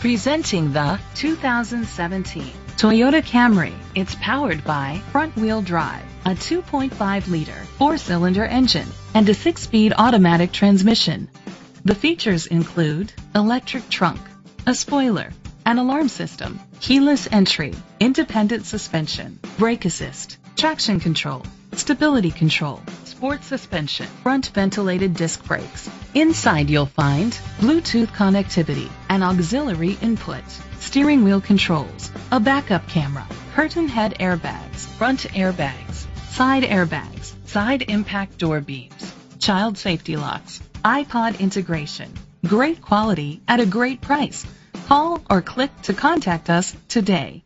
Presenting the 2017 Toyota Camry. It's powered by front-wheel drive, a 2.5-liter four-cylinder engine, and a six-speed automatic transmission. The features include electric trunk, a spoiler, an alarm system, keyless entry, independent suspension, brake assist, traction control, stability control, sports suspension, front ventilated disc brakes. Inside you'll find Bluetooth connectivity, an auxiliary input, steering wheel controls, a backup camera, curtain head airbags, front airbags, side airbags, side impact door beams, child safety locks, iPod integration. Great quality at a great price. Call or click to contact us today.